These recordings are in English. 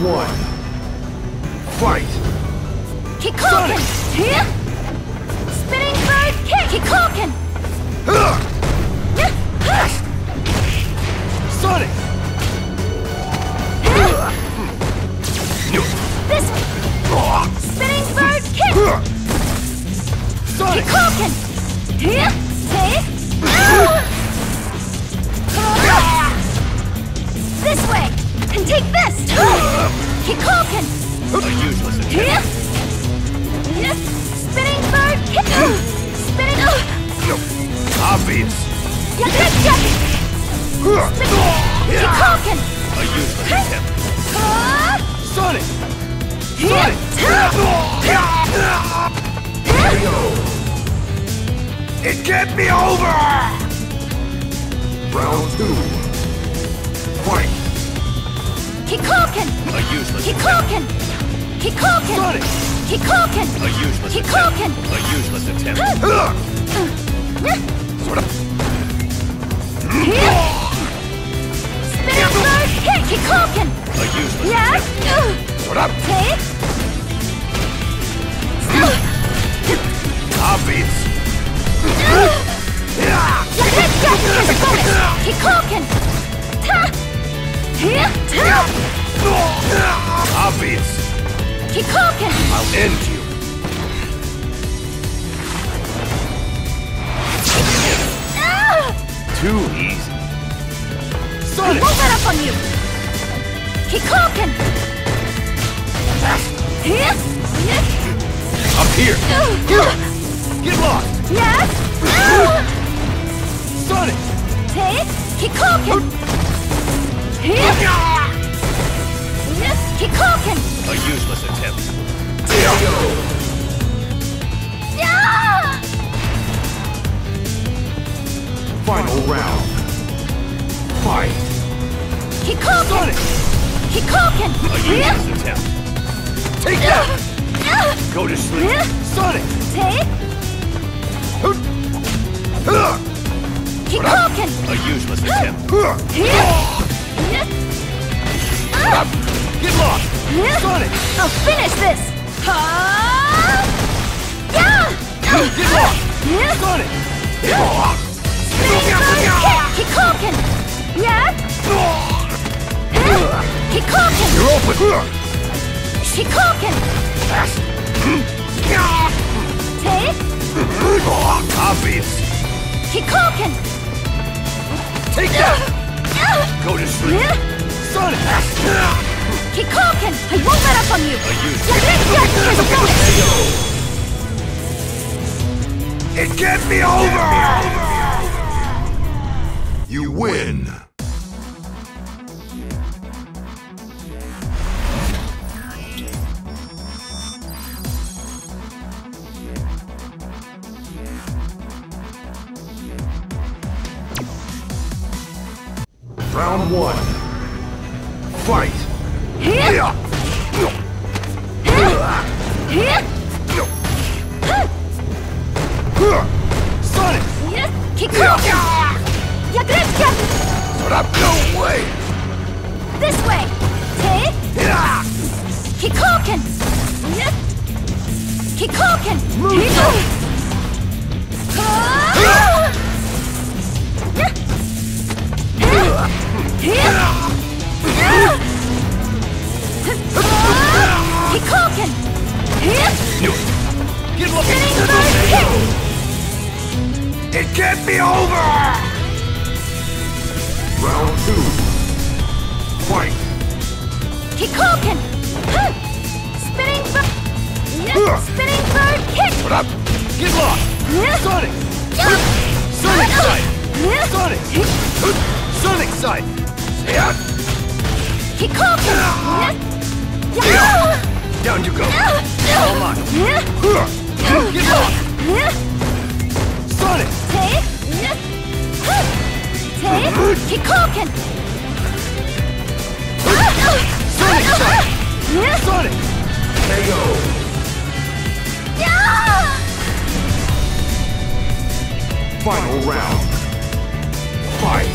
One. Fight! Kikoken! Here! Spinning bird kick! Kikoken! Kikoken! A useless attempt. Spinning bird kick! Spinning... Obvious. Yakutya! Kikoken! A useless attempt. Sonic! Here! It can't be over! Round two. Kikoken! A useless Kikoken! Kikoken! Sonic! Kikoken! A useless Kikoken! A useless attempt. Sort of. Spinning bird kick! Kikoken! A useless Yes! attempt. I'll end you. Ah! Too easy. I Sonic! won't let up on you! Kikoken! Here! Here! Up here. Get lost. Yes! Sonic! Take Kikoken! Here! Here! Kikoken! A useless attempt. Final round. Fight. Kikoken! Sonic! Kikoken! A useless attempt. Take that! Go to sleep. Sonic! Take Kikoken! A useless attempt. Get lost! Sonic! I'll finish this! Yeah! Get lost! Bird kick! Kikoken! Here! Kikoken! You're open! Kikoken! Take Obvious! Kikoken! Take that! Go to sleep! Sonic! Kikoken! I won't let up on you! A useless Yakutya! Here's a bonus! It can't be over! You win! Round one. Fight! Sonic! Kikoken! Yakutya! Shut up! No way! This way! Take. Kikoken! Kikoken! Here! It. Get Spinning bird kick! It can't be over! Round two. Fight! Kikoken! Huh! Spinning bird... Yeah, Spinning bird kick! Shut up! Get lost! Sonic! Yeah. Sonic side! Yeah. Sonic! Sonic side! Yeah. Kikoken! Down you go! Mine! Yeah. Get lost! Sonic! Kikoken! Sonic! Yeah. Sonic! KO! Final round. Fight!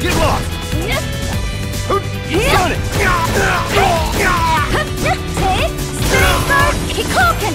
Get lost! Sonic! Bird Kikoken.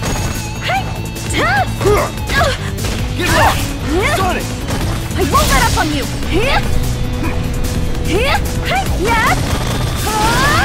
Get lost! Sonic! I won't let up on you. Here. Here. Yeah.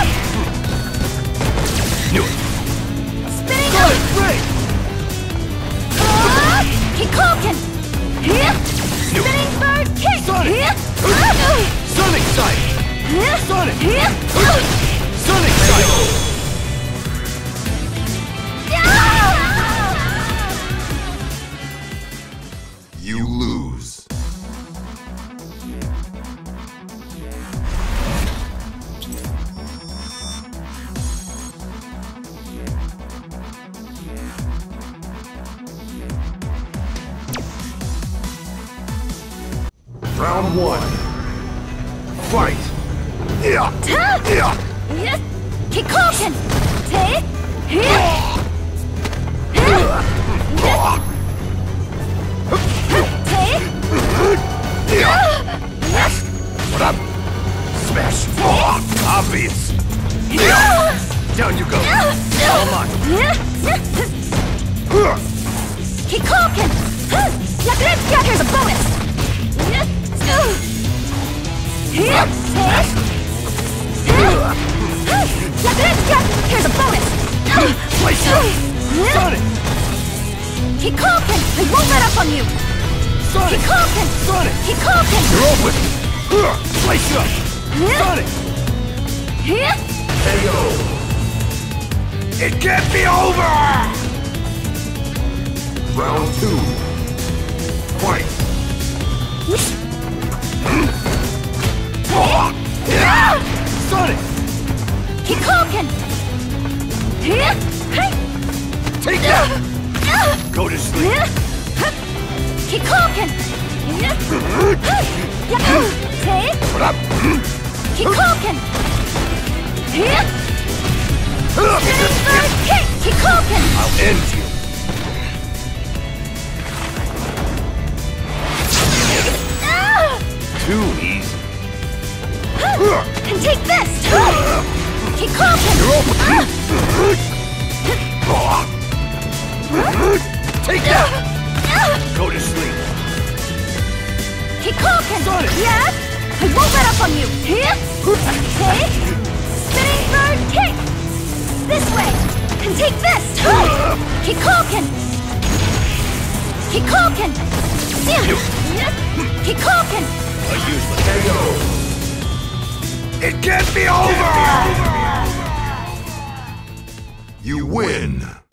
Round one. Fight. Yeah. Yeah. Yes. Kikoken. Take. Here. Ah! Here. Take. Yeah. What up? Smash. Obvious. Down you go! Ah! All mine! Kikoken. Yeah, yeah, here's a bonus. Place up! Sonic! Kikoken. I won't let up on you. Sonic! Kikoken. Sonic! Kikoken. You're open! Place up! Sonic! Here. KO. It can't be over! Round two. Fight. Kikoken. Take that! Go to sleep! Kikoken. Here. Take. What up? Kikoken. Bird kick. Kikoken. I'll end you! Ah! Too easy! And take this. Open! Ah! Take ah! that! Ah! Go to sleep! Kikoken. Sonic. Yes. I won't let up on you. Here. Take. Spinning bird kick. This way. And take this. Kikoken. Kikoken. Kikoken. A useless KO. It can't be over! You win.